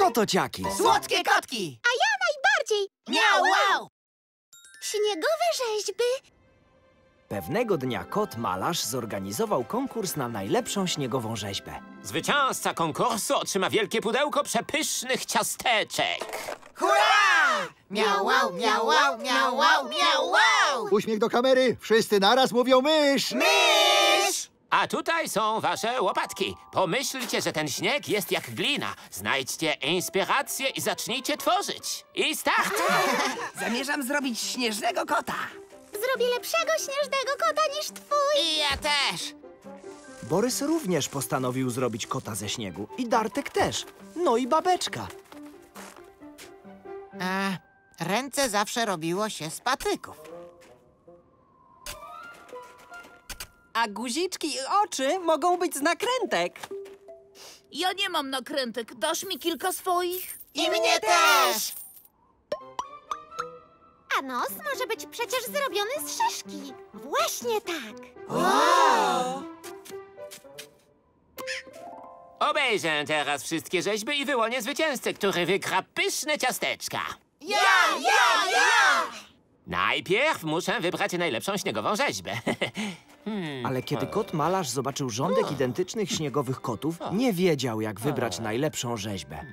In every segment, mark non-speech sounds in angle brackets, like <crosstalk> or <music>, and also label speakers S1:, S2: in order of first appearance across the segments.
S1: Kotociaki!
S2: Słodkie kotki!
S3: A ja najbardziej!
S2: Miau, wow!
S3: Śniegowe rzeźby!
S1: Pewnego dnia kot malarz zorganizował konkurs na najlepszą śniegową rzeźbę.
S4: Zwycięzca konkursu otrzyma wielkie pudełko przepysznych ciasteczek.
S2: Hurra! Miau, wow, miau, wow, miau, wow, miau, wow!
S5: Uśmiech do kamery. Wszyscy naraz mówią mysz.
S2: Mysz!
S4: A tutaj są wasze łopatki. Pomyślcie, że ten śnieg jest jak glina. Znajdźcie inspirację i zacznijcie tworzyć. I start! <laughs>
S2: Zamierzam zrobić śnieżnego kota.
S3: Zrobię lepszego śnieżnego kota niż twój!
S2: I ja też.
S1: Borys również postanowił zrobić kota ze śniegu. I Dartek też. No i babeczka.
S2: A, ręce zawsze robiło się z patyków.
S6: A guziczki i oczy mogą być z nakrętek.
S7: Ja nie mam nakrętek. Dasz mi kilka swoich?
S2: I mnie też!
S3: A nos może być przecież zrobiony z szyszki. Właśnie tak.
S4: Obejrzę teraz wszystkie rzeźby i wyłonię zwycięzcę, który wygra pyszne ciasteczka.
S2: Ja, ja, ja!
S4: Najpierw muszę wybrać najlepszą śniegową rzeźbę. <laughs>
S1: Ale kiedy kot malarz zobaczył rządek identycznych śniegowych kotów, nie wiedział, jak wybrać najlepszą rzeźbę.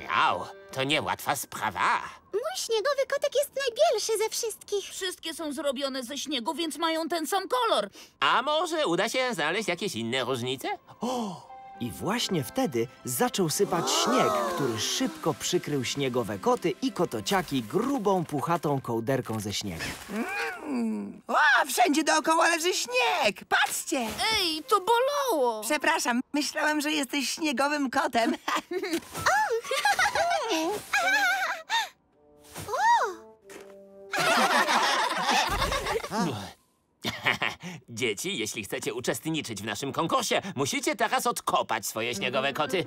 S4: Miau, to niełatwa sprawa.
S3: Mój śniegowy kotek jest najbielszy ze wszystkich.
S7: Wszystkie są zrobione ze śniegu, więc mają ten sam kolor.
S4: A może uda się znaleźć jakieś inne różnice?
S1: I właśnie wtedy zaczął sypać śnieg, który szybko przykrył śniegowe koty i kotociaki grubą, puchatą kołderką ze śniegu.
S2: O, wszędzie dookoła leży śnieg! Patrzcie!
S7: Ej, to bolało!
S2: Przepraszam, myślałem, że jesteś śniegowym kotem. <laughs> <laughs> <laughs> <laughs>
S4: Dzieci, jeśli chcecie uczestniczyć w naszym konkursie, musicie teraz odkopać swoje śniegowe koty.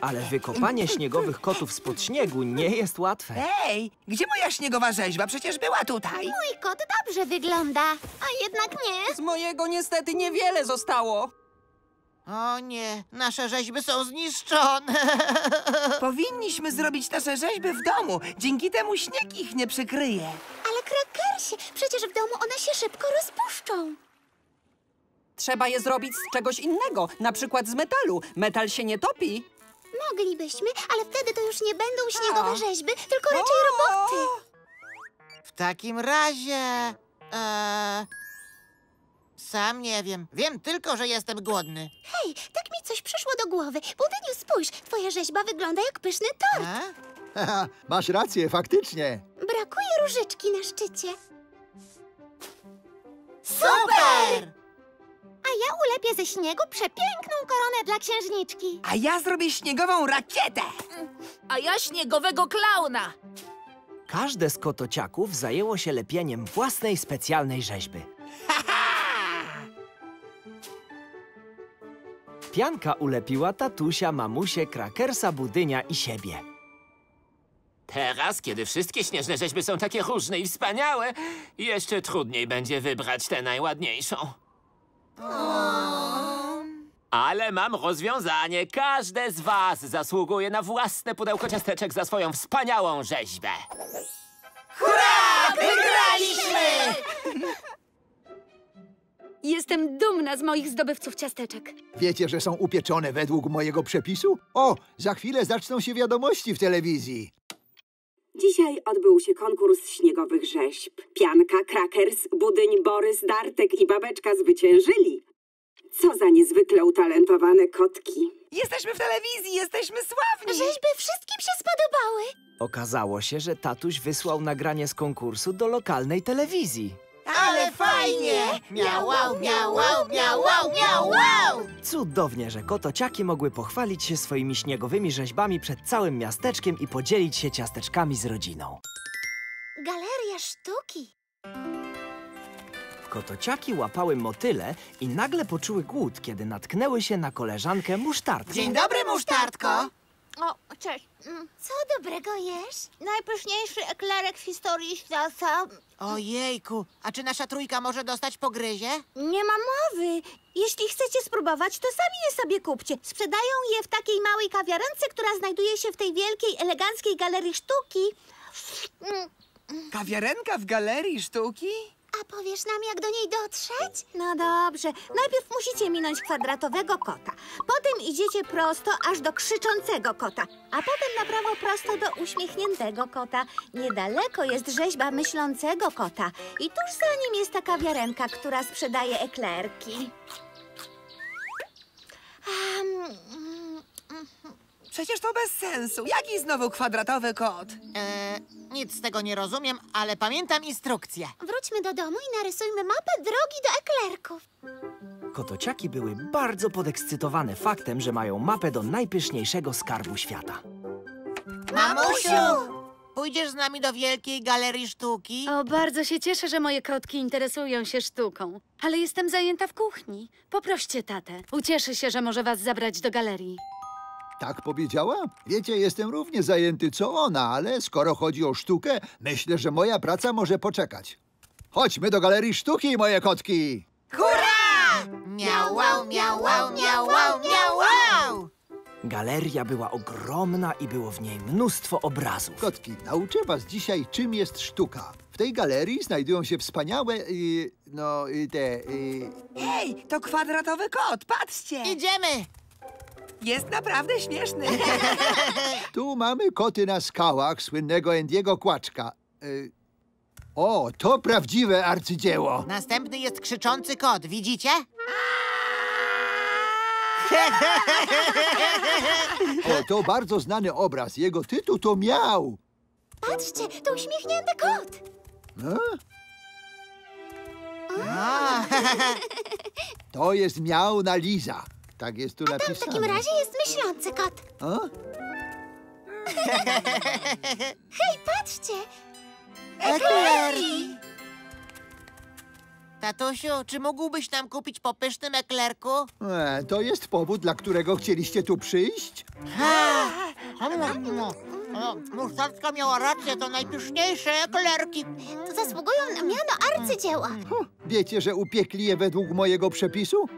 S1: Ale wykopanie śniegowych kotów spod śniegu nie jest łatwe.
S2: Ej, gdzie moja śniegowa rzeźba? Przecież była tutaj.
S3: Mój kot dobrze wygląda, a jednak nie.
S6: Z mojego niestety niewiele zostało.
S8: O nie, nasze rzeźby są zniszczone. <laughs>
S2: Powinniśmy zrobić nasze rzeźby w domu. Dzięki temu śnieg ich nie przykryje.
S3: Krakersie, przecież w domu one się szybko rozpuszczą.
S6: Trzeba je zrobić z czegoś innego, na przykład z metalu. Metal się nie topi.
S3: Moglibyśmy, ale wtedy to już nie będą śniegowe
S6: O.
S3: rzeźby, tylko raczej roboty.
S8: W takim razie... E, sam nie wiem. Wiem tylko, że jestem głodny.
S3: Hej, tak mi coś przyszło do głowy. Budyniu, spójrz, twoja rzeźba wygląda jak pyszny tort.
S8: A? <laughs>
S5: Haha, Masz rację, faktycznie.
S3: Brakuje różyczki na szczycie.
S8: Super!
S3: A ja ulepię ze śniegu przepiękną koronę dla księżniczki.
S2: A ja zrobię śniegową rakietę.
S7: A ja śniegowego klauna.
S1: Każde z kotociaków zajęło się lepieniem własnej specjalnej rzeźby. Pianka ulepiła tatusia, mamusię, krakersa, budynia i siebie.
S4: Teraz, kiedy wszystkie śnieżne rzeźby są takie różne i wspaniałe, jeszcze trudniej będzie wybrać tę najładniejszą. Ale mam rozwiązanie. Każde z was zasługuje na własne pudełko ciasteczek za swoją wspaniałą rzeźbę.
S2: Wygraliśmy!
S9: Jestem dumna z moich zdobywców ciasteczek.
S5: Wiecie, że są upieczone według mojego przepisu? O, za chwilę zaczną się wiadomości w telewizji.
S10: Dzisiaj odbył się konkurs śniegowych rzeźb. Pianka, Krakers, Budyń, Borys, Dartek i Babeczka zwyciężyli. Co za niezwykle utalentowane kotki.
S2: Jesteśmy w telewizji, jesteśmy sławni.
S3: Rzeźby wszystkim się spodobały.
S1: Okazało się, że tatuś wysłał nagranie z konkursu do lokalnej telewizji.
S8: Ale fajnie! Miau, wow, miau, wow!
S1: Cudownie, że kotociaki mogły pochwalić się swoimi śniegowymi rzeźbami przed całym miasteczkiem i podzielić się ciasteczkami z rodziną.
S3: Galeria sztuki.
S1: Kotociaki łapały motyle i nagle poczuły głód, kiedy natknęły się na koleżankę musztardkę.
S8: Dzień dobry, musztardko!
S3: O, cześć. Mm, Co dobrego jesz? Najpyszniejszy eklerek w historii świata.
S8: Ojejku, a czy nasza trójka może dostać po gryzie?
S3: Nie ma mowy. Jeśli chcecie spróbować, to sami je sobie kupcie. Sprzedają je w takiej małej kawiarence, która znajduje się w tej wielkiej, eleganckiej galerii sztuki. Mm,
S2: Kawiarenka w galerii sztuki?
S3: A powiesz nam, jak do niej dotrzeć? No dobrze. Najpierw musicie minąć kwadratowego kota. Potem idziecie prosto aż do krzyczącego kota. A potem na prawo prosto do uśmiechniętego kota. Niedaleko jest rzeźba myślącego kota. I tuż za nim jest ta kawiarenka, która sprzedaje eklerki. Um,
S2: Przecież to bez sensu. Jaki znowu kwadratowy kot?
S8: E, nic z tego nie rozumiem, ale pamiętam instrukcję.
S3: wróćmy do domu i narysujmy mapę drogi do eklerków.
S1: Kotociaki były bardzo podekscytowane faktem, że mają mapę do najpyszniejszego skarbu świata.
S8: Mamusiu! Pójdziesz z nami do wielkiej galerii sztuki?
S9: O, bardzo się cieszę, że moje kotki interesują się sztuką. Ale jestem zajęta w kuchni. Poproście tatę. Ucieszy się, że może was zabrać do galerii.
S5: Tak powiedziała? Wiecie, jestem równie zajęty co ona, ale skoro chodzi o sztukę, myślę, że moja praca może poczekać. Chodźmy do galerii sztuki, moje kotki!
S8: Miau, wow, miau, wow, miau, wow, miau, wow!
S1: Galeria była ogromna i było w niej mnóstwo obrazów.
S5: Kotki, nauczę was dzisiaj, czym jest sztuka. W tej galerii znajdują się wspaniałe, y, no, y, te, y,
S2: Hej, to kwadratowy kot, patrzcie!
S8: Idziemy!
S2: Jest naprawdę śmieszny. <laughs>
S5: Tu mamy koty na skałach słynnego Endiego Kłaczka. Y, o, to prawdziwe arcydzieło.
S8: Następny jest krzyczący kot, widzicie?
S5: O, to bardzo znany obraz. Jego tytuł to Miał.
S3: Patrzcie, to uśmiechnięty kot.
S5: E?
S8: A,
S5: To jest Miał na Liza. Tak jest tu
S3: W
S5: napisane.
S3: takim razie jest myślący kot.
S5: A? <laughs>
S3: Hej, patrzcie!
S8: eklerki! Tatusiu, czy mógłbyś nam kupić po pysznym eklerku?
S5: E, to jest powód, dla którego chcieliście tu przyjść?
S8: Musztardzka miała rację, to najpyszniejsze eklerki.
S3: Zasługują na miano arcydzieła.
S5: Wiecie, że upiekli je według mojego przepisu?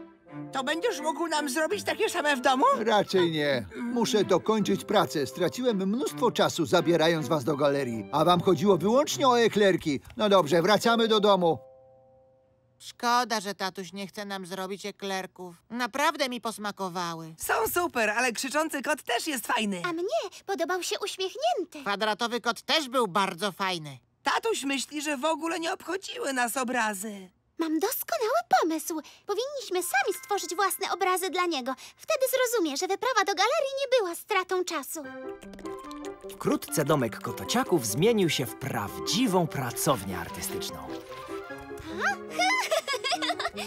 S2: To będziesz mógł nam zrobić takie same w domu?
S5: Raczej nie. Muszę dokończyć pracę. Straciłem mnóstwo czasu zabierając was do galerii. A wam chodziło wyłącznie o eklerki. No dobrze, wracamy do domu.
S8: Szkoda, że tatuś nie chce nam zrobić eklerków. Naprawdę mi posmakowały.
S2: Są super, ale krzyczący kot też jest fajny.
S3: A mnie podobał się uśmiechnięty.
S8: Kwadratowy kot też był bardzo fajny.
S2: Tatuś myśli, że w ogóle nie obchodziły nas obrazy.
S3: Mam doskonały pomysł. Powinniśmy sami stworzyć własne obrazy dla niego. Wtedy zrozumie, że wyprawa do galerii nie była stratą czasu.
S1: Wkrótce domek kotociaków zmienił się w prawdziwą pracownię artystyczną.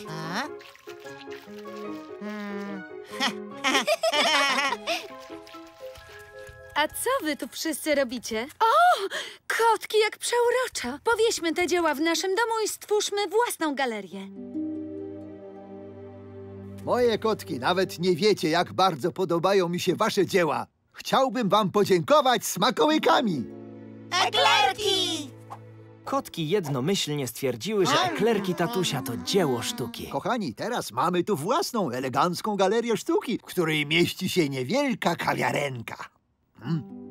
S8: A? Hmm. <laughs> <laughs>
S9: A co wy tu wszyscy robicie? O! Kotki jak przeuroczo! Powieśmy te dzieła w naszym domu i stwórzmy własną galerię.
S5: Moje kotki, nawet nie wiecie, jak bardzo podobają mi się wasze dzieła. Chciałbym wam podziękować smakołykami.
S8: Eklerki!
S1: Kotki jednomyślnie stwierdziły, że eklerki tatusia to dzieło sztuki.
S5: Kochani, teraz mamy tu własną, elegancką galerię sztuki, w której mieści się niewielka kawiarenka.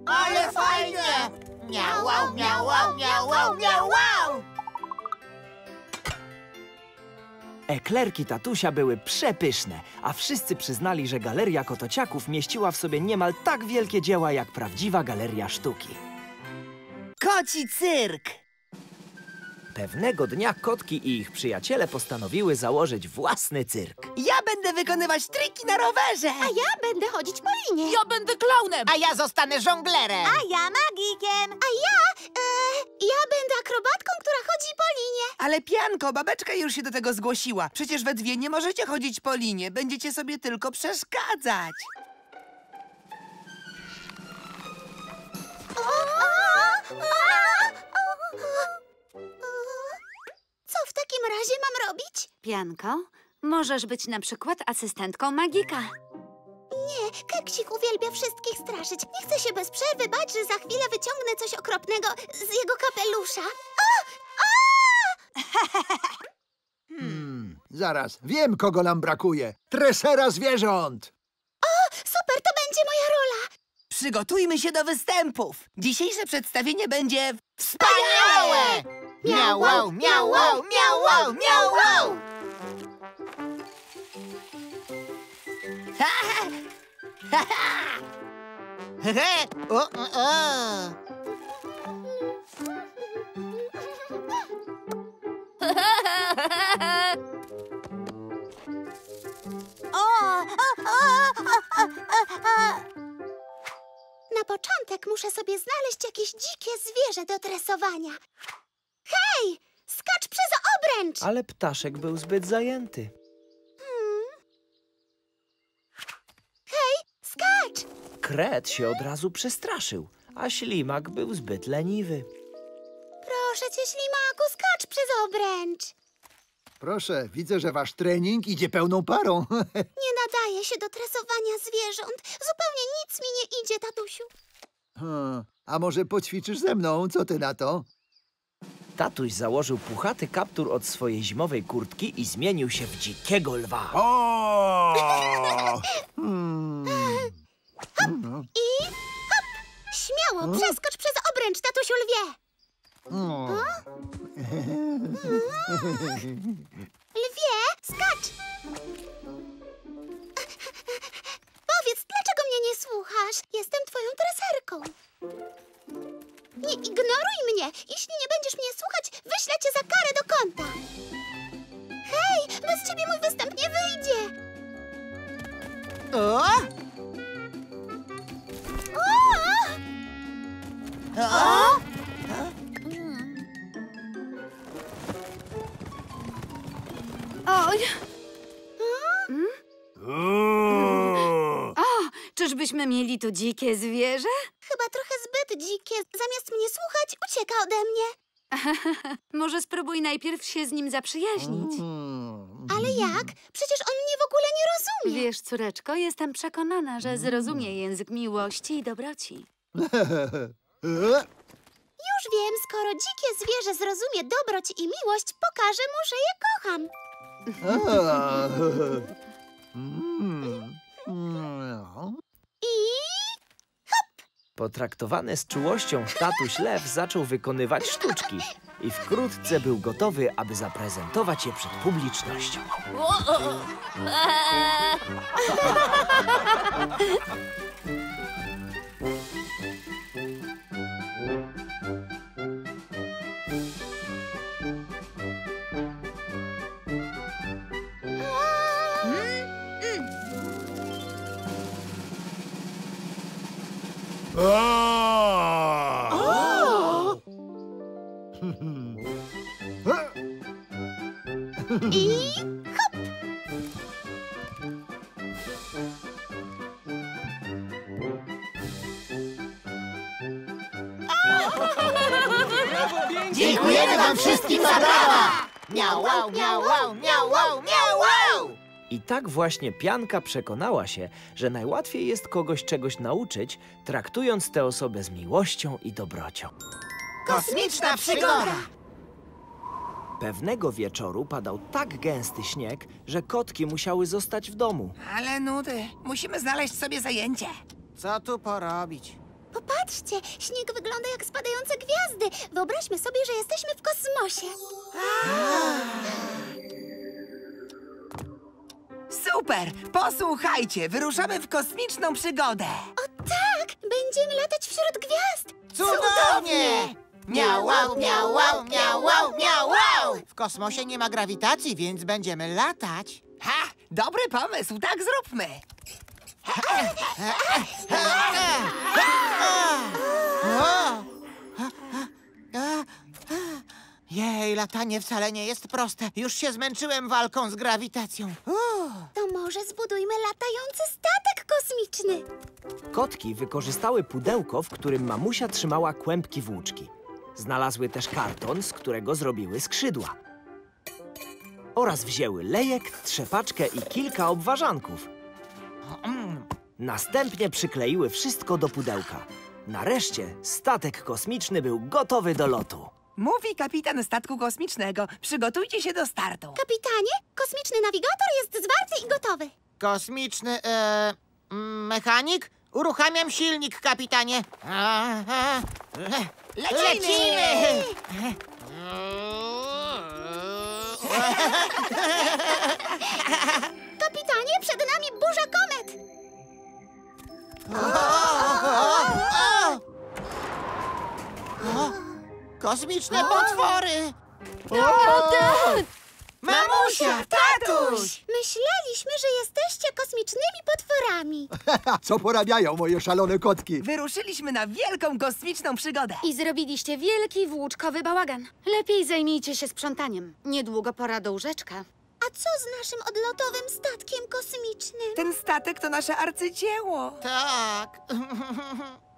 S8: Ale fajnie! Miau, wow, miau, wow, miau, wow, miau, wow!
S1: Eklerki tatusia były przepyszne, a wszyscy przyznali, że galeria kotociaków mieściła w sobie niemal tak wielkie dzieła jak prawdziwa galeria sztuki.
S2: Koci cyrk!
S1: Pewnego dnia kotki i ich przyjaciele postanowiły założyć własny cyrk.
S2: Ja będę wykonywać triki na rowerze!
S3: A ja będę chodzić po linie.
S7: Ja będę klaunem!
S8: A ja zostanę żonglerem!
S3: A ja magikiem. A ja... E, ja będę akrobatką, która chodzi po linie.
S2: Ale pianko, babeczka już się do tego zgłosiła. Przecież we dwie nie możecie chodzić po linie, będziecie sobie tylko przeszkadzać.
S3: O, o, o, o. Co w takim razie mam robić?
S9: Pianko, możesz być na przykład asystentką magika.
S3: Nie, Reksik uwielbia wszystkich straszyć. Nie chce się bez przerwy bać, że za chwilę wyciągnę coś okropnego z jego kapelusza. O! O! <laughs>
S5: Hmm, zaraz, wiem, kogo nam brakuje. Tresera zwierząt!
S3: Super, to będzie moja rola.
S2: Przygotujmy się do występów. Dzisiejsze przedstawienie będzie
S8: Wspaniałe! Miau, wow, miau, wow, miau, wow, miau, wow! O! O! O!
S3: Na początek muszę sobie znaleźć jakieś dzikie zwierzę do tresowania. Hej! Skacz przez obręcz!
S1: Ale ptaszek był zbyt zajęty.
S3: Hej! Skacz!
S1: Kret się od razu przestraszył, a ślimak był zbyt leniwy.
S3: Proszę cię, ślimaku, skacz przez obręcz!
S5: Proszę, widzę, że wasz trening idzie pełną parą. <laughs>
S3: Nie nadaje się do tresowania zwierząt. Zupełnie nic mi nie idzie, tatusiu.
S5: Hmm, A może poćwiczysz ze mną? Co ty na to?
S1: Tatuś założył puchaty kaptur od swojej zimowej kurtki i zmienił się w dzikiego lwa.
S5: O! <laughs> Hmm.
S3: I hop! Śmiało, przeskocz przez obręcz, tatusiu lwie!
S5: O. <laughs>
S9: tu dzikie zwierzę?
S3: Chyba trochę zbyt dzikie. Zamiast mnie słuchać, ucieka ode mnie. <laughs>
S9: Może spróbuj najpierw się z nim zaprzyjaźnić.
S5: Hmm.
S3: Ale jak? Przecież on mnie w ogóle nie rozumie.
S9: Wiesz, córeczko, jestem przekonana, że zrozumie język miłości i dobroci. <laughs>
S3: Już wiem, skoro dzikie zwierzę zrozumie dobroć i miłość, pokażę mu, że je kocham.
S5: Mm. Mm. <laughs>
S3: I
S1: Potraktowany z czułością tatuś lew zaczął wykonywać sztuczki i wkrótce był gotowy, aby zaprezentować je przed publicznością. <laughs> <laughs> tak właśnie pianka przekonała się, że najłatwiej jest kogoś czegoś nauczyć, traktując tę osobę z miłością i dobrocią.
S8: Kosmiczna przygoda!
S1: Pewnego wieczoru padał tak gęsty śnieg, że kotki musiały zostać w domu.
S2: Ale nudy, musimy znaleźć sobie zajęcie.
S8: Co tu porobić?
S3: Popatrzcie, śnieg wygląda jak spadające gwiazdy. Wyobraźmy sobie, że jesteśmy w kosmosie.
S2: Super! Posłuchajcie, wyruszamy w kosmiczną przygodę.
S3: O tak! Będziemy latać wśród gwiazd!
S8: Cudownie! Miau, wow, miau, wow, miau, wow, miau, wow! W kosmosie nie ma grawitacji, więc będziemy latać.
S2: Ha! Dobry pomysł, tak zróbmy.
S8: Jej, latanie wcale nie jest proste. Już się zmęczyłem walką z grawitacją. Uff.
S3: To może zbudujmy latający statek kosmiczny.
S1: Kotki wykorzystały pudełko, w którym mamusia trzymała kłębki włóczki. Znalazły też karton, z którego zrobiły skrzydła. Oraz wzięły lejek, trzepaczkę i kilka obwarzanków. Następnie przykleiły wszystko do pudełka. Nareszcie statek kosmiczny był gotowy do lotu.
S2: Mówi kapitan statku kosmicznego. Przygotujcie się do startu.
S3: Kapitanie, kosmiczny nawigator jest zwarty i gotowy.
S8: Kosmiczny, e, mm, mechanik? Uruchamiam silnik, kapitanie. A, a, le-
S2: Lecimy!
S3: Kapitanie, przed nami burza komet.
S8: Kosmiczne potwory!
S2: Mamusia, tatuś!
S3: Myśleliśmy, że jesteście kosmicznymi potworami. <laughs>
S5: Co porabiają moje szalone kotki?
S2: Wyruszyliśmy na wielką kosmiczną przygodę.
S9: I zrobiliście wielki włóczkowy bałagan. Lepiej zajmijcie się sprzątaniem. Niedługo pora do łóżeczka.
S3: A co z naszym odlotowym statkiem kosmicznym?
S2: Ten statek to nasze arcydzieło.
S8: Tak. <laughs>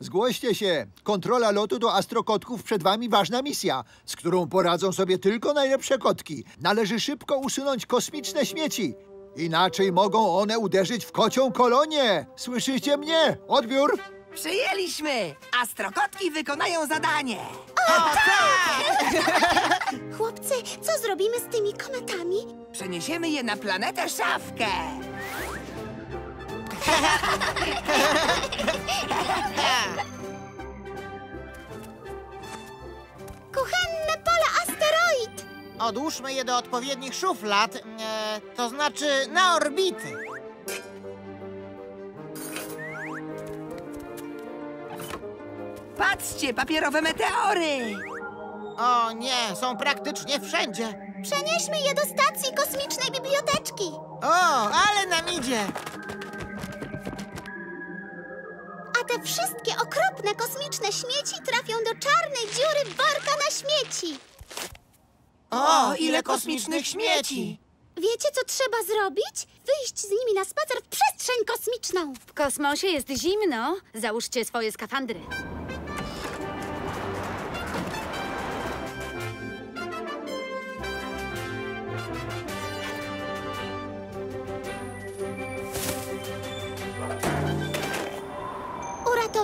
S5: Zgłoście się. Kontrola lotu do astrokotków przed wami ważna misja, z którą poradzą sobie tylko najlepsze kotki. Należy szybko usunąć kosmiczne śmieci. Inaczej mogą one uderzyć w kocią kolonię. Słyszycie mnie? Odbiór?
S2: Przyjęliśmy! Astrokotki wykonają zadanie.
S3: Chłopcy, co zrobimy z tymi kometami?
S2: Przeniesiemy je na planetę Szafkę. <laughs>
S3: Kuchenne pole asteroid!
S8: Odłóżmy je do odpowiednich szuflad, e, to znaczy na orbity.
S2: Patrzcie, papierowe meteory!
S8: O nie, są praktycznie wszędzie.
S3: Przenieśmy je do stacji kosmicznej biblioteczki.
S8: O, ale nam idzie.
S3: Te wszystkie okropne kosmiczne śmieci trafią do czarnej dziury worka na śmieci.
S8: O, ile kosmicznych śmieci!
S3: Wiecie, co trzeba zrobić? Wyjść z nimi na spacer w przestrzeń kosmiczną.
S9: W kosmosie jest zimno. Załóżcie swoje skafandry.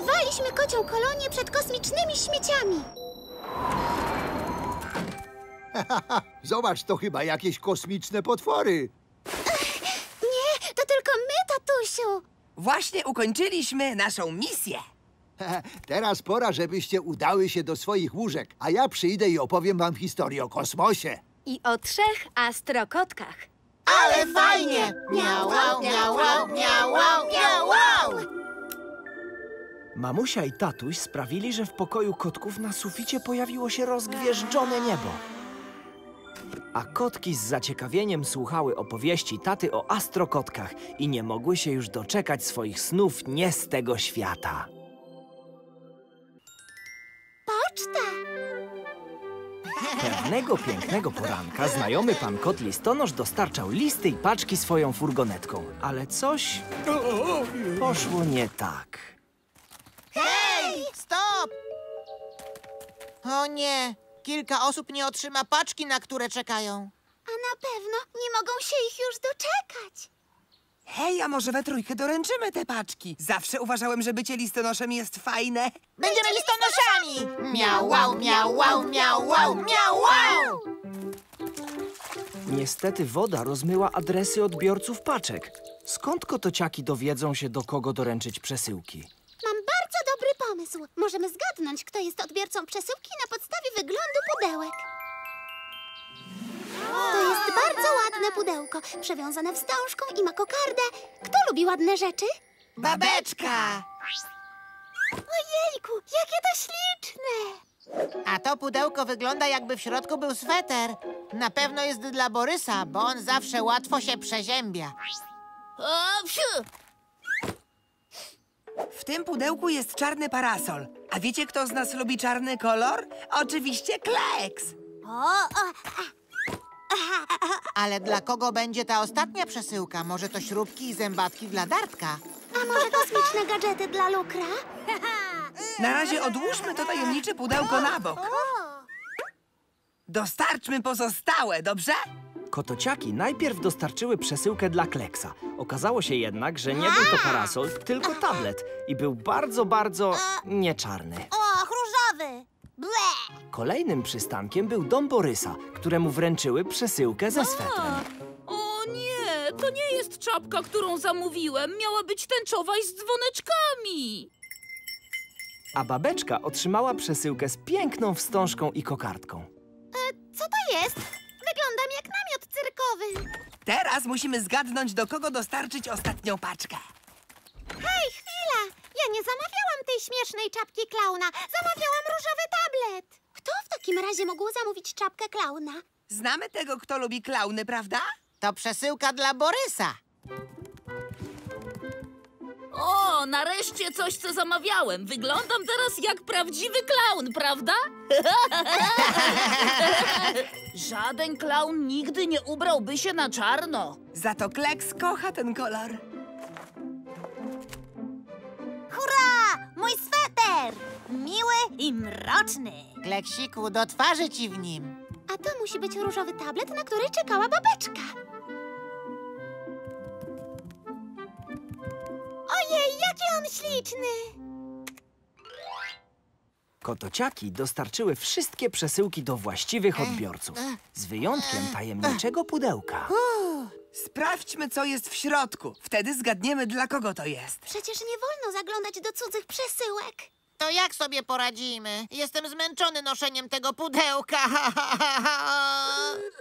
S3: Uratowaliśmy kocią kolonię przed kosmicznymi śmieciami. <laughs>
S5: Zobacz, to chyba jakieś kosmiczne potwory.
S3: Nie, to tylko my, tatusiu.
S2: Właśnie ukończyliśmy naszą misję. <laughs>
S5: Teraz pora, żebyście udały się do swoich łóżek, a ja przyjdę i opowiem wam historię o kosmosie.
S9: I o trzech astrokotkach.
S8: Ale fajnie! Miau, miau, miau, miau, miau, miau, miau.
S1: Mamusia i tatuś sprawili, że w pokoju kotków na suficie pojawiło się rozgwieżdżone niebo. A kotki z zaciekawieniem słuchały opowieści taty o astrokotkach i nie mogły się już doczekać swoich snów nie z tego świata.
S3: Poczta.
S1: Pewnego pięknego poranka znajomy pan kot listonosz dostarczał listy i paczki swoją furgonetką, ale coś poszło nie tak.
S8: Hej, stop! O nie, kilka osób nie otrzyma paczki, na które czekają.
S3: A na pewno nie mogą się ich już doczekać.
S2: Hej, a może we trójkę doręczymy te paczki? Zawsze uważałem, że bycie listonoszem jest fajne.
S8: Będziemy listonoszami! Miau, wow, miau, wow, miau, wow, miau, wow!
S1: Niestety woda rozmyła adresy odbiorców paczek. Skąd kotociaki dowiedzą się, do kogo doręczyć przesyłki?
S3: Pomysł. Możemy zgadnąć, kto jest odbiorcą przesyłki na podstawie wyglądu pudełek. To jest bardzo ładne pudełko, przewiązane wstążką i ma kokardę. Kto lubi ładne rzeczy?
S8: Babeczka!
S3: Ojejku, jakie to śliczne!
S8: A to pudełko wygląda jakby w środku był sweter. Na pewno jest dla Borysa, bo on zawsze łatwo się przeziębia.
S7: O, wsiu!
S2: W tym pudełku jest czarny parasol. A wiecie, kto z nas lubi czarny kolor? Oczywiście Kleks.
S3: O, o, <laughs>
S8: Ale dla kogo będzie ta ostatnia przesyłka? Może to śrubki i zębatki dla Dartka?
S3: a może kosmiczne gadżety dla Lukra?
S2: Na razie odłóżmy to tajemnicze pudełko na bok. Dostarczmy pozostałe, dobrze?
S1: Kotociaki najpierw dostarczyły przesyłkę dla Kleksa. Okazało się jednak, że nie był to parasol, tylko tablet i był bardzo, bardzo nieczarny.
S3: Och, różowy! Ble!
S1: Kolejnym przystankiem był dom Borysa, któremu wręczyły przesyłkę ze swetrem.
S7: O nie, to nie jest czapka, którą zamówiłem. Miała być tęczowa i z dzwoneczkami.
S1: A babeczka otrzymała przesyłkę z piękną wstążką i kokardką.
S3: Co to jest? Cyrkowy.
S2: Teraz musimy zgadnąć, do kogo dostarczyć ostatnią paczkę.
S3: Hej, chwila! Ja nie zamawiałam tej śmiesznej czapki klauna. Zamawiałam różowy tablet. Kto w takim razie mógł zamówić czapkę klauna?
S2: Znamy tego, kto lubi klauny, prawda?
S8: To przesyłka dla Borysa.
S7: O, nareszcie coś, co zamawiałem. Wyglądam teraz jak prawdziwy klaun, prawda? <laughs> Żaden klaun nigdy nie ubrałby się na czarno.
S2: Za to Kleks kocha ten kolor.
S3: Hurra! Mój sweter! Miły i mroczny.
S8: Kleksiku, do twarzy ci w nim.
S3: A to musi być różowy tablet, na który czekała babeczka. Ojej, jaki on śliczny!
S1: Kotociaki dostarczyły wszystkie przesyłki do właściwych odbiorców, z wyjątkiem tajemniczego pudełka.
S2: Sprawdźmy, co jest w środku. Wtedy zgadniemy, dla kogo to jest.
S3: Przecież nie wolno zaglądać do cudzych przesyłek.
S8: To jak sobie poradzimy? Jestem zmęczony noszeniem tego pudełka. <laughs>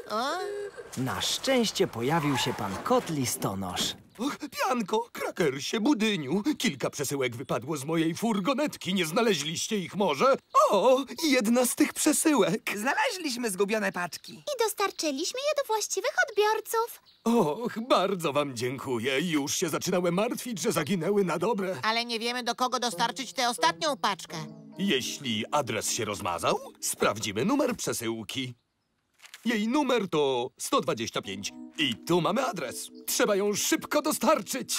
S8: O?
S1: Na szczęście pojawił się pan kot listonosz.
S11: Och, pianko, krakersie, budyniu. Kilka przesyłek wypadło z mojej furgonetki. Nie znaleźliście ich może? O, jedna z tych przesyłek.
S2: Znaleźliśmy zgubione paczki.
S3: I dostarczyliśmy je do właściwych odbiorców.
S11: Och, bardzo wam dziękuję. Już się zaczynałem martwić, że zaginęły na dobre.
S8: Ale nie wiemy, do kogo dostarczyć tę ostatnią paczkę.
S11: Jeśli adres się rozmazał, sprawdzimy numer przesyłki. Jej numer to 125. I tu mamy adres. Trzeba ją szybko dostarczyć.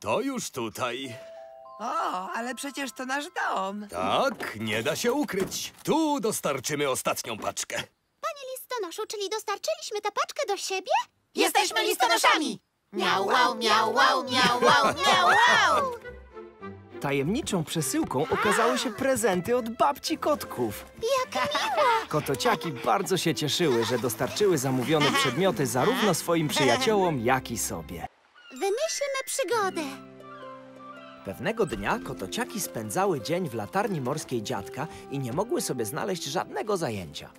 S11: To już tutaj.
S2: O, ale przecież to nasz dom.
S11: Tak, nie da się ukryć. Tu dostarczymy ostatnią paczkę.
S3: Panie listonoszu, czyli dostarczyliśmy tę paczkę do siebie?
S8: Jesteśmy listonoszami! Miau, wow, miau, wow, miau, wow, miau, wow!
S1: Tajemniczą przesyłką okazały się prezenty od babci kotków.
S3: Jak miło!
S1: Kotociaki bardzo się cieszyły, że dostarczyły zamówione przedmioty zarówno swoim przyjaciołom, jak i sobie.
S3: Wymyślmy przygodę.
S1: Pewnego dnia kotociaki spędzały dzień w latarni morskiej dziadka i nie mogły sobie znaleźć żadnego zajęcia.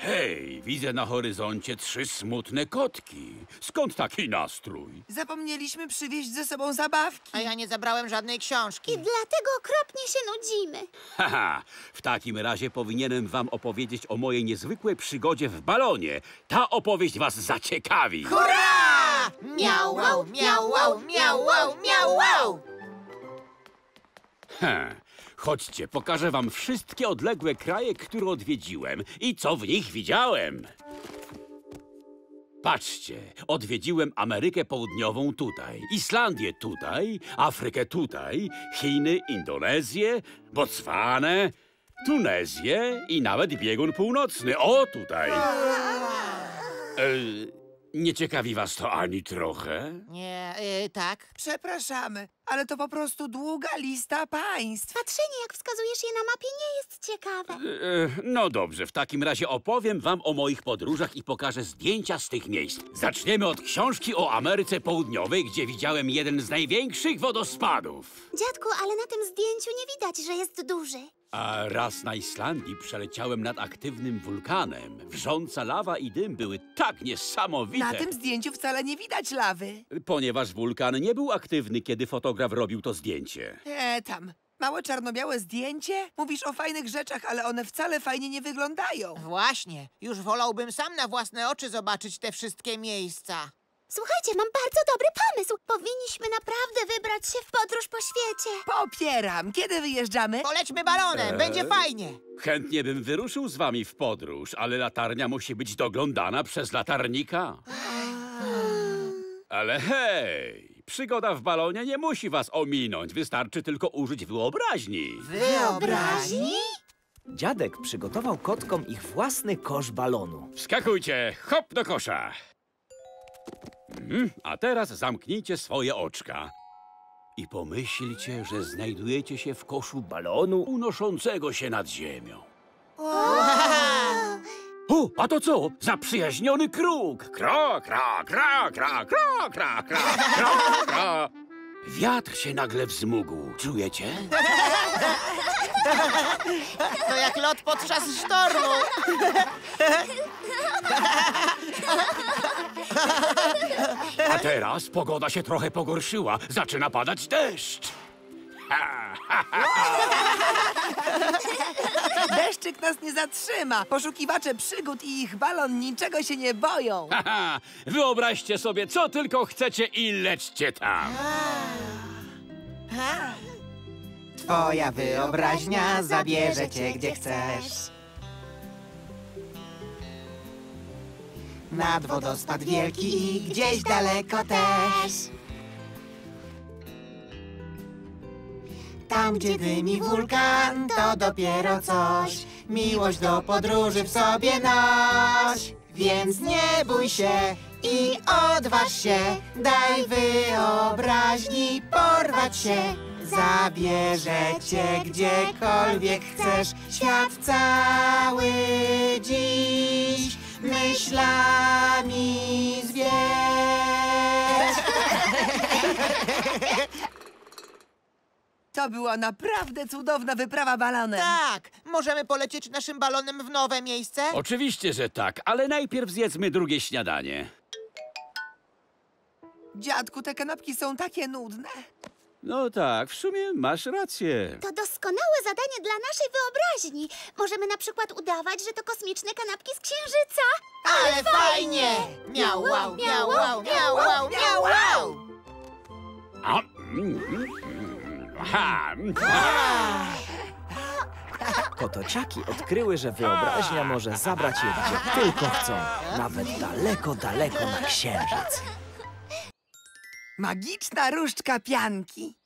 S12: Hej, widzę na horyzoncie trzy smutne kotki. Skąd taki nastrój?
S2: Zapomnieliśmy przywieźć ze sobą zabawki.
S8: A ja nie zabrałem żadnej książki.
S3: I dlatego okropnie się nudzimy.
S12: Haha, w takim razie powinienem wam opowiedzieć o mojej niezwykłej przygodzie w balonie. Ta opowieść was zaciekawi.
S8: Hurra! Miau, wow, miau, wow, miau, wow, miau, wow!
S12: He, chodźcie, pokażę wam wszystkie odległe kraje, które odwiedziłem i co w nich widziałem. Patrzcie, odwiedziłem Amerykę Południową tutaj, Islandię tutaj, Afrykę tutaj, Chiny, Indonezję, Botswanę, Tunezję i nawet biegun północny. O, tutaj. E, nie ciekawi was to ani trochę?
S8: Nie, y, tak.
S2: Przepraszamy, ale to po prostu długa lista państw.
S3: Patrzenie, jak wskazujesz je na mapie, nie jest ciekawe.
S12: E, No dobrze, w takim razie opowiem wam o moich podróżach i pokażę zdjęcia z tych miejsc. Zaczniemy od książki o Ameryce Południowej, gdzie widziałem jeden z największych wodospadów.
S3: Dziadku, ale na tym zdjęciu nie widać, że jest duży.
S12: A raz na Islandii przeleciałem nad aktywnym wulkanem. Wrząca lawa i dym były tak niesamowite.
S2: Na tym zdjęciu wcale nie widać lawy.
S12: Ponieważ wulkan nie był aktywny, kiedy fotograf robił to zdjęcie.
S2: E, tam. Małe czarno-białe zdjęcie? Mówisz o fajnych rzeczach, ale one wcale fajnie nie wyglądają.
S8: Właśnie. Już wolałbym sam na własne oczy zobaczyć te wszystkie miejsca.
S3: Słuchajcie, mam bardzo dobry pomysł. Powinniśmy naprawdę wybrać się w podróż po świecie.
S2: Popieram. Kiedy wyjeżdżamy?
S8: Polećmy balonem, będzie fajnie.
S12: Chętnie bym wyruszył z wami w podróż, ale latarnia musi być doglądana przez latarnika. <gasps> Ale hej, Przygoda w balonie nie musi was ominąć. Wystarczy tylko użyć wyobraźni.
S2: Wyobraźni?
S1: Dziadek przygotował kotkom ich własny kosz balonu.
S12: Wskakujcie, hop do kosza. Mhm, a teraz zamknijcie swoje oczka. I pomyślcie, że znajdujecie się w koszu balonu unoszącego się nad ziemią. O, a to co? Zaprzyjaźniony kruk! Kro, kro, kro, kro, kro, kro, kro, kro, kro. Wiatr się nagle wzmógł. Czujecie? <laughs>
S8: To jak lot podczas sztormu.
S12: A teraz pogoda się trochę pogorszyła. Zaczyna padać deszcz. Ha, ha, ha,
S2: Deszczyk nas nie zatrzyma. Poszukiwacze przygód i ich balon niczego się nie boją.
S12: ha, ha. Wyobraźcie sobie, co tylko chcecie i lećcie tam.
S8: Twoja wyobraźnia zabierze cię gdzie chcesz. Nad wodospad wielki i gdzieś daleko też. Tam, gdzie dymi wulkan, to dopiero coś. Miłość do podróży w sobie noś. Więc nie bój się i odważ się. Daj wyobraźni porwać się. Zabierze cię gdziekolwiek chcesz. Świat cały dziś myślami zwierz.
S2: To była naprawdę cudowna wyprawa balonem.
S8: Tak, możemy polecieć naszym balonem w nowe miejsce?
S12: Oczywiście, że tak, ale najpierw zjedzmy drugie śniadanie.
S2: Dziadku, te kanapki są takie nudne.
S12: No tak, w sumie masz rację.
S3: To doskonałe zadanie dla naszej wyobraźni. Możemy na przykład udawać, że to kosmiczne kanapki z księżyca.
S8: Ale fajnie! Miau, wow, miau, wow, miau, wow, miau, wow!
S12: A, mm, mm, mm,
S1: Kotociaki odkryły, że wyobraźnia może zabrać je gdzie tylko chcą. Nawet daleko, daleko na księżyc.
S2: Magiczna różdżka pianki.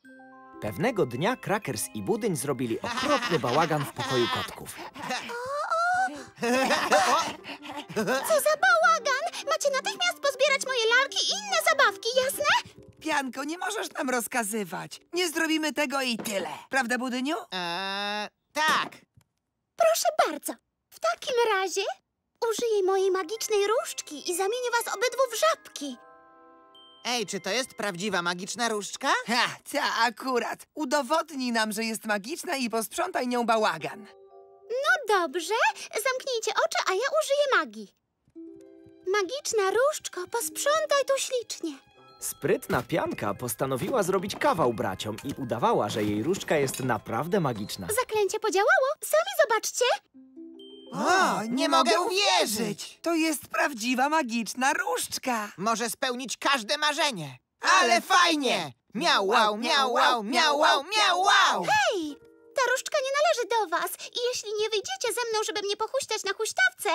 S1: Pewnego dnia Krakers i Budyń zrobili okropny bałagan w pokoju kotków.
S3: Co za bałagan! Macie natychmiast pozbierać moje lalki i inne zabawki, jasne?
S2: Pianko, nie możesz nam rozkazywać. Nie zrobimy tego i tyle. Prawda, Budyniu?
S8: Eee, tak.
S3: Proszę bardzo. W takim razie użyję mojej magicznej różdżki i zamienię was obydwu w żabki.
S8: Ej, czy to jest prawdziwa magiczna różdżka?
S2: Ha, ta akurat. Udowodnij nam, że jest magiczna i posprzątaj nią bałagan.
S3: No dobrze, zamknijcie oczy, a ja użyję magii. Magiczna różdżko, posprzątaj tu ślicznie.
S1: Sprytna pianka postanowiła zrobić kawał braciom i udawała, że jej różdżka jest naprawdę magiczna.
S3: Zaklęcie podziałało. Sami zobaczcie.
S8: O, nie mogę uwierzyć!
S2: To jest prawdziwa magiczna różdżka.
S8: Może spełnić każde marzenie. Ale fajnie! Miau, wow, miau, wow, miau, wow, miau, wow!
S3: Hej, ta różdżka nie należy do was. I jeśli nie wyjdziecie ze mną, żeby mnie pochuśtać na huśtawce,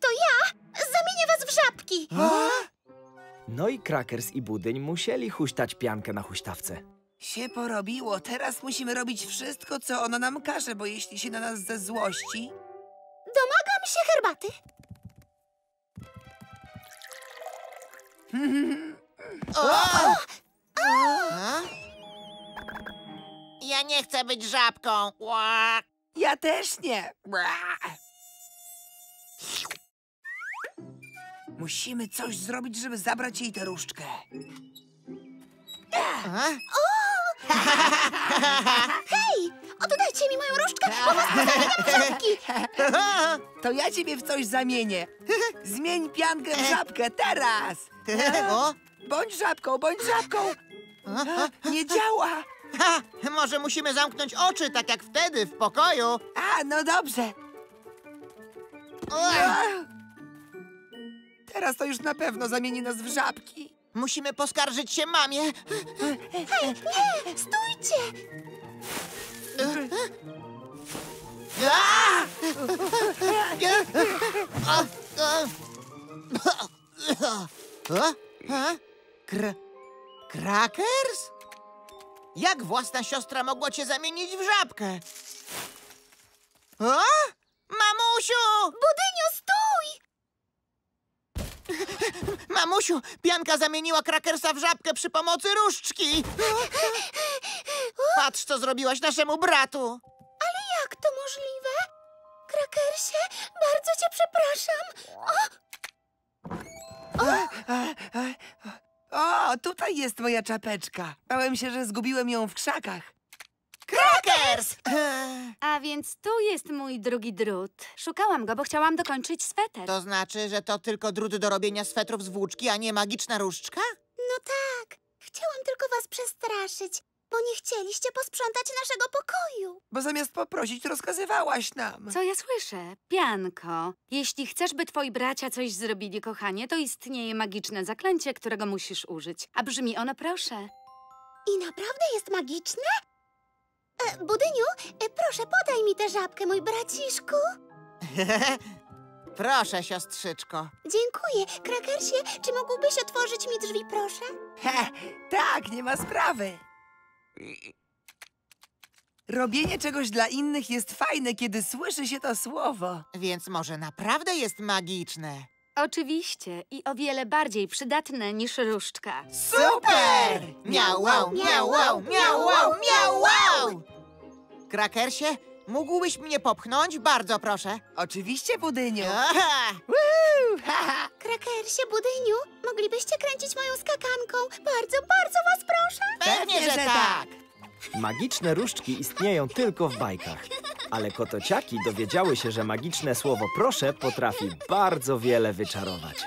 S3: to ja zamienię was w żabki.
S1: No i Krakers i Budyń musieli huśtać piankę na huśtawce.
S2: Się porobiło. Teraz musimy robić wszystko, co ona nam każe, bo jeśli się na nas ze złości...
S3: Herbaty.
S8: Ja nie chcę być żabką. Ła.
S2: Ja też nie. Bra. Musimy coś zrobić, żeby zabrać jej tę różdżkę. <laughs>
S3: Hej, oddajcie mi moją różdżkę, bo was w żabki. <laughs>
S2: To ja ciebie w coś zamienię. <laughs> Zmień piankę w żabkę teraz. <laughs>
S8: O?
S2: Bądź żabką, bądź żabką. Nie działa.
S8: Ha, może musimy zamknąć oczy, tak jak wtedy w pokoju.
S2: A, no dobrze. Teraz to już na pewno zamieni nas w żabki.
S8: Musimy poskarżyć się mamie.
S3: Hej, nie, stójcie.
S8: Kr... Krakers? Jak własna siostra mogła cię zamienić w żabkę? O? Mamusiu!
S3: Budyniu, stój!
S8: Mamusiu, pianka zamieniła krakersa w żabkę przy pomocy różdżki. <laughs> Patrz, co zrobiłaś naszemu bratu.
S3: Ale jak to możliwe? Krakersie, bardzo cię przepraszam.
S2: O, tutaj jest moja czapeczka. Bałem się, że zgubiłem ją w krzakach.
S8: Krakers!
S9: A więc tu jest mój drugi drut. Szukałam go, bo chciałam dokończyć sweter.
S8: To znaczy, że to tylko drut do robienia swetrów z włóczki, a nie magiczna różdżka?
S3: No tak, chciałam tylko was przestraszyć, bo nie chcieliście posprzątać naszego pokoju.
S2: Bo zamiast poprosić, rozkazywałaś nam.
S9: Co ja słyszę? Pianko, jeśli chcesz, by twoi bracia coś zrobili, kochanie, to istnieje magiczne zaklęcie, którego musisz użyć. A brzmi ono proszę.
S3: I naprawdę jest magiczne? E, Budyniu, e, proszę podaj mi tę żabkę, mój braciszku. <laughs>
S8: Proszę, siostrzyczko.
S3: Dziękuję. Krakersie, czy mógłbyś otworzyć mi drzwi, proszę?
S2: He, tak, nie ma sprawy. Robienie czegoś dla innych jest fajne, kiedy słyszy się to słowo.
S8: Więc może naprawdę jest magiczne.
S9: Oczywiście i o wiele bardziej przydatne niż różdżka.
S8: Super! Miau, wow, miau, wow, miau, wow, miau, wow! Krakersie, mógłbyś mnie popchnąć? Bardzo proszę.
S2: Oczywiście, Budyniu. <laughs> <laughs>
S3: Krakersie, Budyniu, moglibyście kręcić moją skakanką? Bardzo, bardzo was proszę.
S8: Pewnie, że tak.
S1: Magiczne różdżki istnieją tylko w bajkach. Ale kotociaki dowiedziały się, że magiczne słowo proszę potrafi bardzo wiele wyczarować.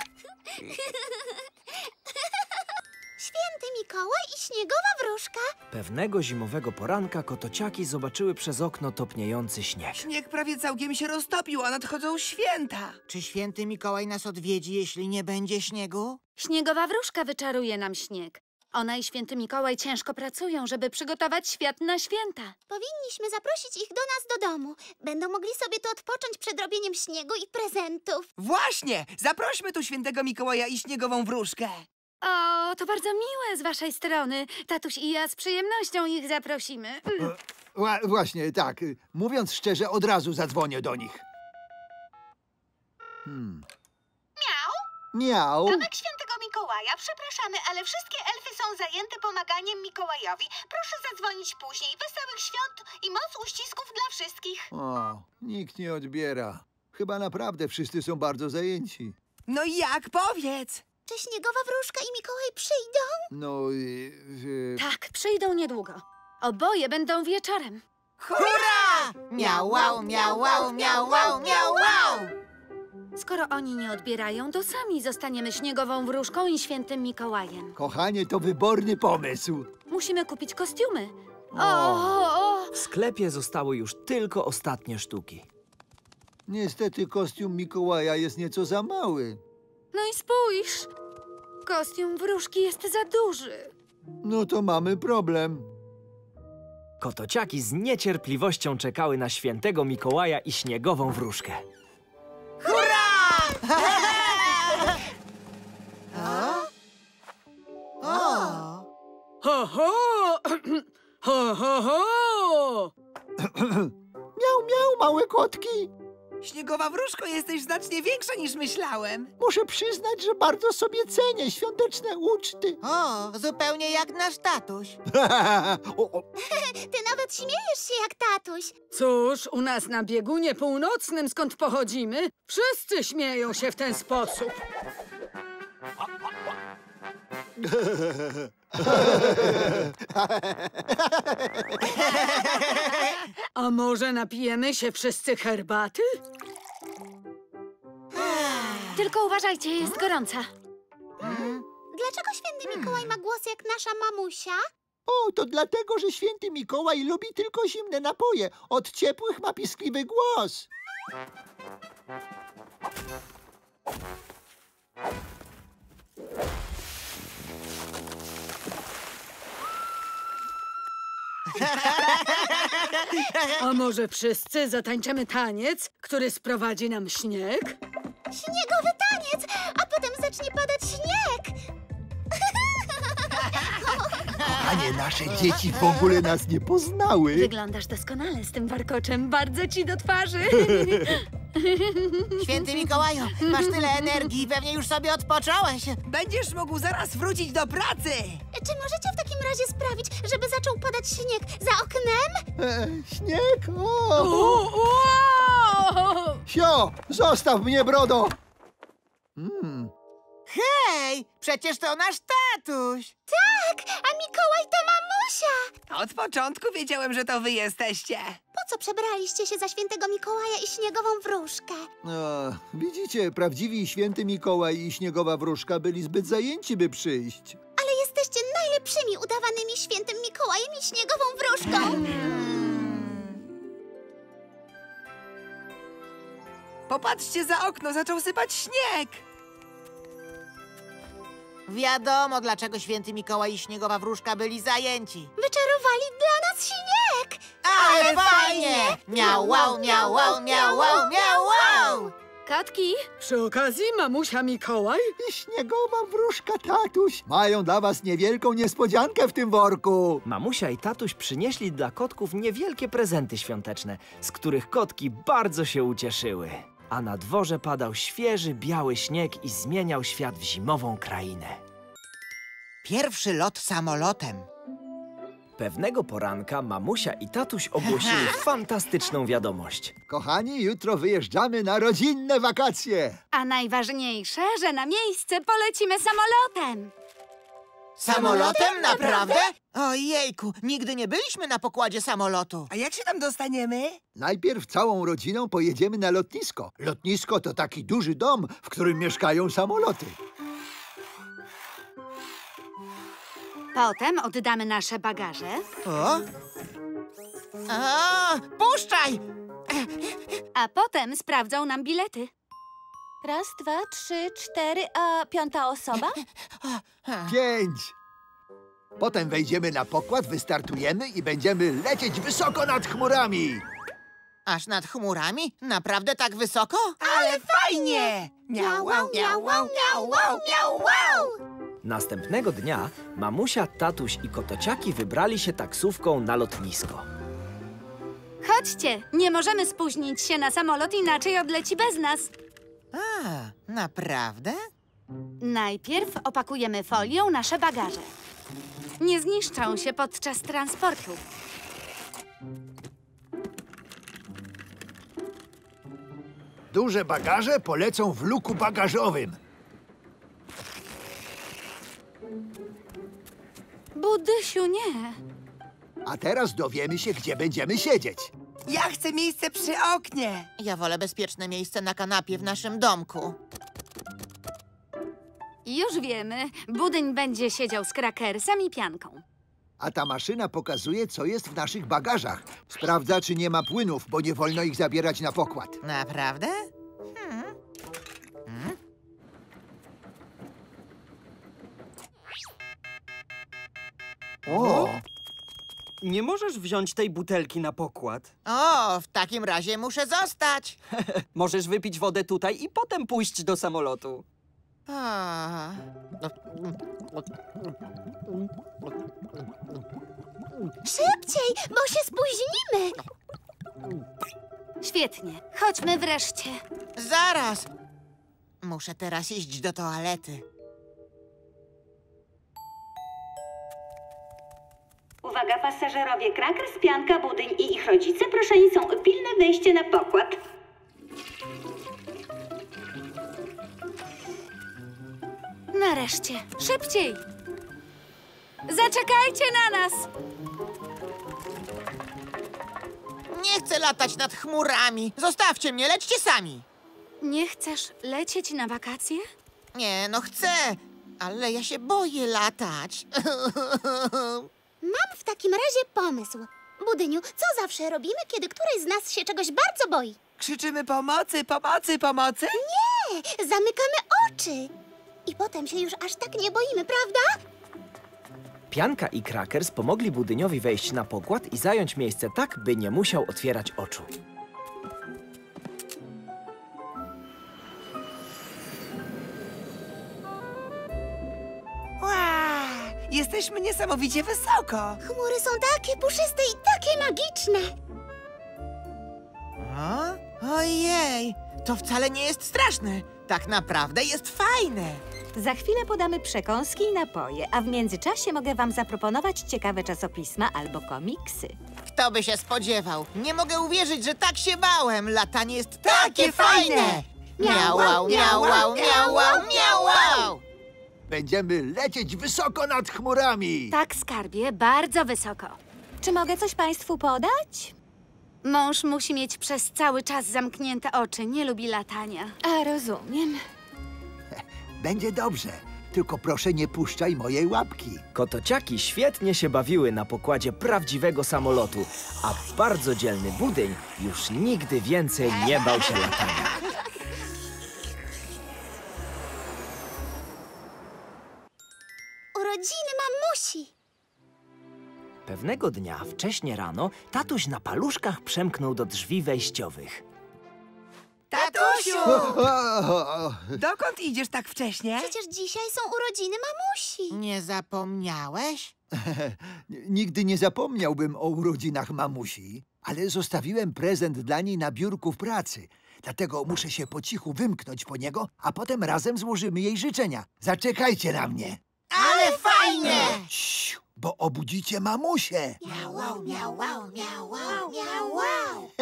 S3: Mikołaj i śniegowa wróżka.
S1: Pewnego zimowego poranka kotociaki zobaczyły przez okno topniejący śnieg.
S2: Śnieg prawie całkiem się roztopił, a nadchodzą święta.
S8: Czy święty Mikołaj nas odwiedzi, jeśli nie będzie śniegu?
S9: Śniegowa wróżka wyczaruje nam śnieg. Ona i święty Mikołaj ciężko pracują, żeby przygotować świat na święta.
S3: Powinniśmy zaprosić ich do nas do domu. Będą mogli sobie tu odpocząć przed robieniem śniegu i prezentów.
S2: Właśnie! Zaprośmy tu świętego Mikołaja i śniegową wróżkę.
S9: O, to bardzo miłe z waszej strony. Tatuś i ja z przyjemnością ich zaprosimy.
S5: Wła- właśnie, tak. Mówiąc szczerze, od razu zadzwonię do nich. Hmm.
S3: Miał?
S5: Miał.
S3: Domek świętego Mikołaja. Przepraszamy, ale wszystkie elfy są zajęte pomaganiem Mikołajowi. Proszę zadzwonić później. Wesołych świąt i moc uścisków dla wszystkich.
S5: O, nikt nie odbiera. Chyba naprawdę wszyscy są bardzo zajęci.
S2: No i jak? Powiedz!
S3: Czy śniegowa wróżka i Mikołaj przyjdą?
S5: No, y, y,
S9: Tak, przyjdą niedługo. Oboje będą wieczorem.
S8: Hurra! Miau, wow, miau, wow, miau, wow, miau, wow!
S9: Skoro oni nie odbierają, to sami zostaniemy śniegową wróżką i świętym Mikołajem.
S5: kochanie, to wyborny pomysł.
S9: Musimy kupić kostiumy. O,
S5: O.
S9: o, o.
S1: W sklepie zostały już tylko ostatnie sztuki.
S5: Niestety kostium Mikołaja jest nieco za mały.
S9: No i spójrz. Kostium wróżki jest za duży.
S5: No to mamy problem.
S1: Kotociaki z niecierpliwością czekały na świętego Mikołaja i śniegową wróżkę.
S8: O!
S6: Ho, ho! Ho, ho, ho!
S5: Miał, miał, małe kotki.
S2: Śniegowa wróżko, jesteś znacznie większa niż myślałem.
S5: Muszę przyznać, że bardzo sobie cenię świąteczne uczty. <laughs>
S8: O, zupełnie jak nasz tatuś. <laughs>
S5: o, o, <laughs>
S3: Ty nawet śmiejesz się jak tatuś.
S6: Cóż, u nas na biegunie północnym, skąd pochodzimy, wszyscy śmieją się w ten sposób. A może napijemy się wszyscy herbaty?
S9: Tylko uważajcie, jest gorąca.
S3: Dlaczego święty Mikołaj ma głos jak nasza mamusia?
S5: o, to dlatego, że święty Mikołaj lubi tylko zimne napoje. Od ciepłych ma piskliwy głos. <laughs>
S6: A może wszyscy zatańczymy taniec, który sprowadzi nam śnieg?
S3: Śniegowy taniec, a potem zacznie padać śnieg.
S5: Kochanie, nasze dzieci w ogóle nas nie poznały.
S9: Wyglądasz doskonale z tym warkoczem. Bardzo ci do twarzy. <laughs>
S8: Święty Mikołaju, masz tyle energii, pewnie już sobie odpocząłeś.
S2: Będziesz mógł zaraz wrócić do pracy!
S3: Czy możecie w takim razie sprawić, żeby zaczął padać śnieg za oknem?
S5: E, śnieg? O!
S9: Wow!
S5: Sio, zostaw mnie, brodo! Mm,
S8: Hej, przecież to nasz tatuś.
S3: Tak, a Mikołaj to mamusia!
S2: Od początku wiedziałem, że to wy jesteście.
S3: Po co przebraliście się za świętego Mikołaja i śniegową wróżkę?
S5: a, widzicie, prawdziwi święty Mikołaj i śniegowa wróżka byli zbyt zajęci, by przyjść.
S3: Ale jesteście najlepszymi udawanymi świętym Mikołajem i śniegową wróżką!
S2: Popatrzcie za okno, zaczął sypać śnieg!
S8: Wiadomo, dlaczego święty Mikołaj i śniegowa wróżka byli zajęci.
S3: Wyczarowali dla nas śnieg!
S8: Ale fajnie! Miau, wow, miau, wow, miau, wow, miau, wow!
S9: Kotki,
S6: Przy okazji mamusia Mikołaj
S5: I śniegowa wróżka tatuś mają dla was niewielką niespodziankę w tym worku.
S1: Mamusia i tatuś przynieśli dla kotków niewielkie prezenty świąteczne, z których kotki bardzo się ucieszyły. A na dworze padał świeży, biały śnieg i zmieniał świat w zimową krainę.
S8: Pierwszy lot samolotem.
S1: Pewnego poranka mamusia i tatuś ogłosili <laughs> fantastyczną wiadomość.
S5: Kochani, jutro wyjeżdżamy na rodzinne wakacje.
S9: a najważniejsze, że na miejsce polecimy samolotem.
S8: Samolotem? Naprawdę? Ojejku, nigdy nie byliśmy na pokładzie samolotu.
S2: A jak się tam dostaniemy?
S5: Najpierw całą rodziną pojedziemy na lotnisko. Lotnisko to taki duży dom, w którym mieszkają samoloty.
S9: Potem oddamy nasze bagaże,
S8: O? A, puszczaj!
S9: a potem sprawdzą nam bilety. Raz, dwa, trzy, cztery, a piąta osoba?
S5: Pięć. Potem wejdziemy na pokład, wystartujemy i będziemy lecieć wysoko nad chmurami.
S8: Aż nad chmurami? Naprawdę tak wysoko?
S2: Ale fajnie! Miau, wow, miau, wow, miau, wow, miau, wow!
S1: Następnego dnia mamusia, tatuś i kotociaki wybrali się taksówką na lotnisko.
S9: Chodźcie, nie możemy spóźnić się na samolot, inaczej odleci bez nas.
S8: A, naprawdę?
S9: Najpierw opakujemy folią nasze bagaże. Nie zniszczą się podczas transportu.
S5: Duże bagaże polecą w luku bagażowym.
S9: Budysiu, nie.
S5: A teraz dowiemy się, gdzie będziemy siedzieć.
S2: Ja chcę miejsce przy oknie!
S8: Ja wolę bezpieczne miejsce na kanapie w naszym domku.
S9: Już wiemy, budyń będzie siedział z krakersem i pianką.
S5: A ta maszyna pokazuje, co jest w naszych bagażach. Sprawdza, czy nie ma płynów, bo nie wolno ich zabierać na pokład.
S8: Naprawdę?
S5: O!
S6: Nie możesz wziąć tej butelki na pokład.
S8: O, w takim razie muszę zostać. <laughs>
S6: Możesz wypić wodę tutaj i potem pójść do samolotu.
S8: A,
S3: Szybciej, bo się spóźnimy!
S9: Świetnie, chodźmy wreszcie.
S8: zaraz. Muszę teraz iść do toalety.
S10: Uwaga pasażerowie, Krakers, Pianka, Budyń i ich rodzice proszeni są o pilne wejście na pokład.
S9: Nareszcie, szybciej! Zaczekajcie na nas!
S8: Nie chcę latać nad chmurami. Zostawcie mnie, lećcie sami.
S9: Nie chcesz lecieć na wakacje?
S8: Nie, no chcę, ale ja się boję latać. <laughs>
S3: Mam w takim razie pomysł. Budyniu, co zawsze robimy, kiedy któryś z nas się czegoś bardzo boi?
S2: Krzyczymy pomocy, pomocy, pomocy?
S3: Nie, zamykamy oczy. I potem się już aż tak nie boimy, prawda?
S1: Pianka i Krakers pomogli budyniowi wejść na pokład i zająć miejsce tak, by nie musiał otwierać oczu.
S2: Jesteśmy niesamowicie wysoko.
S3: Chmury są takie puszyste i takie magiczne.
S8: O? Ojej, to wcale nie jest straszne. Tak naprawdę jest fajne.
S13: Za chwilę podamy przekąski i napoje, a w międzyczasie mogę wam zaproponować ciekawe czasopisma albo komiksy.
S8: Kto by się spodziewał? Nie mogę uwierzyć, że tak się bałem. Latanie jest takie fajne! Miau, wow, miau, wow, miau, wow, miau, wow!
S5: Będziemy lecieć wysoko nad chmurami.
S9: Tak, skarbie, bardzo wysoko.
S13: Czy mogę coś państwu podać?
S9: Mąż musi mieć przez cały czas zamknięte oczy, nie lubi latania.
S13: A, rozumiem. <laughs>
S5: Będzie dobrze. Tylko proszę nie puszczaj mojej łapki.
S1: Kotociaki świetnie się bawiły na pokładzie prawdziwego samolotu, a bardzo dzielny budyń już nigdy więcej nie bał się latania. <laughs>
S3: Urodziny mamusi.
S1: Pewnego dnia, wcześnie rano, tatuś na paluszkach przemknął do drzwi wejściowych.
S2: Tatusiu! <laughs> Dokąd idziesz tak wcześnie?
S3: Przecież dzisiaj są urodziny mamusi.
S8: Nie zapomniałeś? <laughs>
S5: Nigdy nie zapomniałbym o urodzinach mamusi, ale zostawiłem prezent dla niej na biurku w pracy. Dlatego muszę się po cichu wymknąć po niego, a potem razem złożymy jej życzenia. Zaczekajcie na mnie.
S8: Ale fajnie!
S5: Ciu, bo obudzicie mamusię.
S3: Miau, wow, miau, wow, miau, wow, miau, wow. <laughs>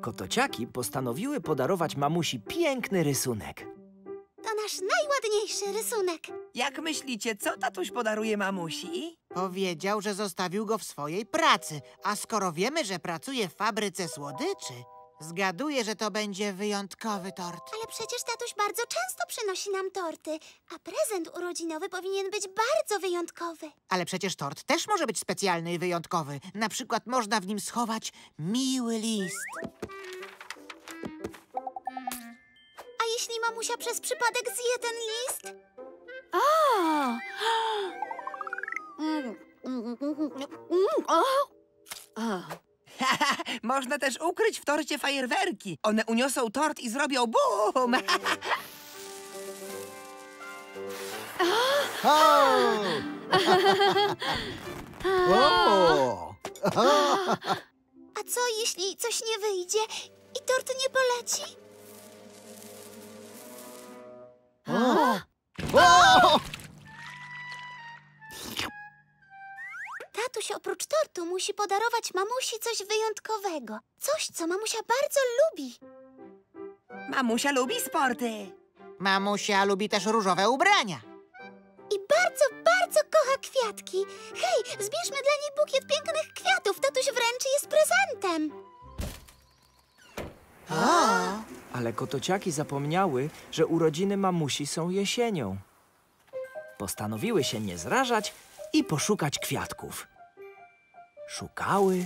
S1: Kotociaki postanowiły podarować mamusi piękny rysunek.
S3: To nasz najładniejszy rysunek.
S2: Jak myślicie, co tatuś podaruje mamusi?
S8: Powiedział, że zostawił go w swojej pracy, a skoro wiemy, że pracuje w fabryce słodyczy, zgaduję, że to będzie wyjątkowy tort.
S3: Ale przecież tatuś bardzo często przynosi nam torty, a prezent urodzinowy powinien być bardzo wyjątkowy.
S8: Ale przecież tort też może być specjalny i wyjątkowy. Na przykład można w nim schować miły list.
S3: A jeśli mamusia przez przypadek zje ten list?
S9: O! <gasps> Mm, mm, mm, mm, O! O! <laughs>
S2: Można też ukryć w torcie fajerwerki. One uniosą tort i zrobią bum!
S5: O! <laughs>
S3: A co jeśli coś nie wyjdzie i tort nie poleci?
S5: O! O!
S3: Tatuś oprócz tortu musi podarować mamusi coś wyjątkowego. Coś, co mamusia bardzo lubi.
S2: Mamusia lubi sporty.
S8: Mamusia lubi też różowe ubrania.
S3: I bardzo, bardzo kocha kwiatki. Hej, zbierzmy dla niej bukiet pięknych kwiatów. Tatuś wręczy je z prezentem.
S1: Ale kotociaki zapomniały, że urodziny mamusi są jesienią. Postanowiły się nie zrażać i poszukać kwiatków. Szukały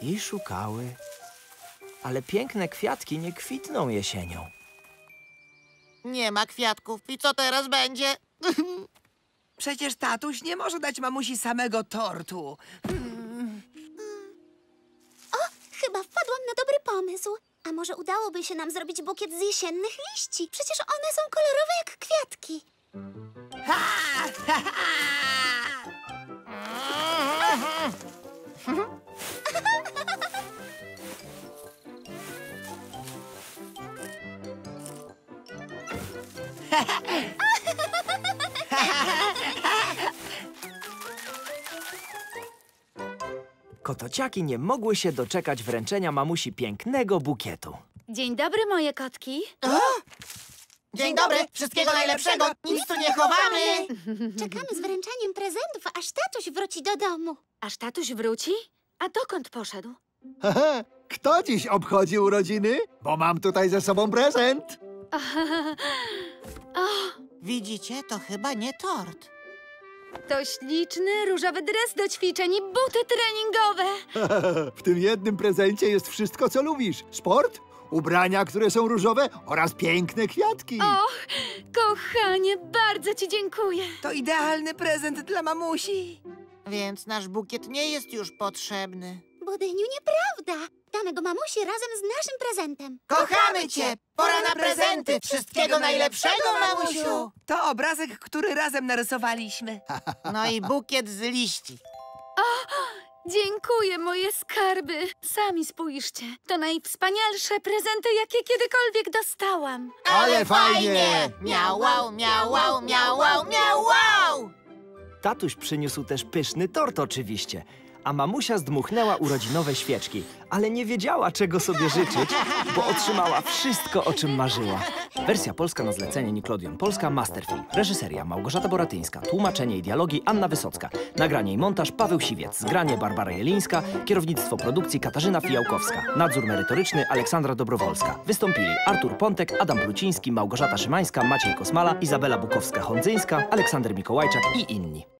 S1: i szukały, ale piękne kwiatki nie kwitną jesienią.
S8: Nie ma kwiatków. I co teraz będzie? <laughs>
S2: Przecież tatuś nie może dać mamusi samego tortu.
S3: Chyba wpadłam na dobry pomysł. A może udałoby się nam zrobić bukiet z jesiennych liści? Przecież one są kolorowe jak kwiatki.
S1: Kotociaki nie mogły się doczekać wręczenia mamusi pięknego bukietu.
S9: Dzień dobry, moje kotki.
S8: Dzień dobry, wszystkiego najlepszego. Nic tu nie chowamy. <laughs>
S3: Czekamy z wręczaniem prezentów, aż tatuś wróci do domu.
S9: Aż tatuś wróci? A dokąd poszedł?
S5: Hehe, <laughs> Kto dziś obchodzi urodziny? Bo mam tutaj ze sobą prezent. <laughs>
S8: Widzicie, to chyba nie tort.
S9: To śliczny, różowy dres do ćwiczeń i buty treningowe.
S5: W tym jednym prezencie jest wszystko, co lubisz. Sport, ubrania, które są różowe oraz piękne kwiatki.
S9: Och, kochanie, bardzo ci dziękuję.
S2: To idealny prezent dla mamusi.
S8: Więc nasz bukiet nie jest już potrzebny.
S3: Budyniu, nieprawda. Oddamy go mamusi razem z naszym prezentem.
S8: Kochamy cię! Pora na prezenty! Wszystkiego najlepszego, mamusiu!
S2: To obrazek, który razem narysowaliśmy.
S8: No i bukiet z liści.
S9: Dziękuję, moje skarby. Sami spójrzcie. To najwspanialsze prezenty, jakie kiedykolwiek dostałam.
S5: Ale fajnie!
S8: Miau, wow, miau, wow, miau, wow, miau, wow!
S1: Tatuś przyniósł też pyszny tort oczywiście, a mamusia zdmuchnęła urodzinowe świeczki, ale nie wiedziała, czego sobie życzyć, bo otrzymała wszystko, o czym marzyła. Wersja polska na zlecenie Nickelodeon Polska Masterfilm. Reżyseria Małgorzata Boratyńska. Tłumaczenie i dialogi Anna Wysocka. Nagranie i montaż Paweł Siwiec. Zgranie Barbara Jelińska. Kierownictwo produkcji Katarzyna Fijałkowska. Nadzór merytoryczny Aleksandra Dobrowolska. Wystąpili Artur Pontek, Adam Bluciński, Małgorzata Szymańska, Maciej Kosmala, Izabela Bukowska-Hondzyńska, Aleksander Mikołajczak i inni.